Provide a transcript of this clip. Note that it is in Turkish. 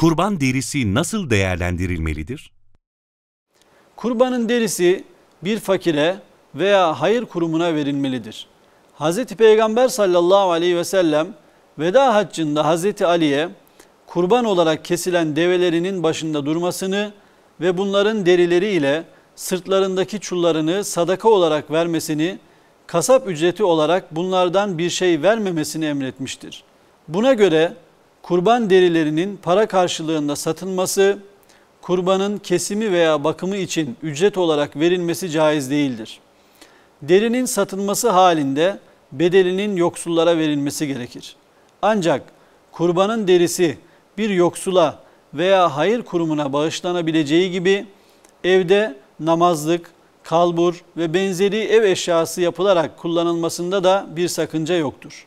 Kurban derisi nasıl değerlendirilmelidir? Kurbanın derisi bir fakire veya hayır kurumuna verilmelidir. Hz. Peygamber sallallahu aleyhi ve sellem veda haccında Hz. Ali'ye kurban olarak kesilen develerinin başında durmasını ve bunların derileri ile sırtlarındaki çullarını sadaka olarak vermesini, kasap ücreti olarak bunlardan bir şey vermemesini emretmiştir. Buna göre kurban derilerinin para karşılığında satılması, kurbanın kesimi veya bakımı için ücret olarak verilmesi caiz değildir. Derinin satılması halinde bedelinin yoksullara verilmesi gerekir. Ancak kurbanın derisi bir yoksula veya hayır kurumuna bağışlanabileceği gibi evde namazlık, kalbur ve benzeri ev eşyası yapılarak kullanılmasında da bir sakınca yoktur.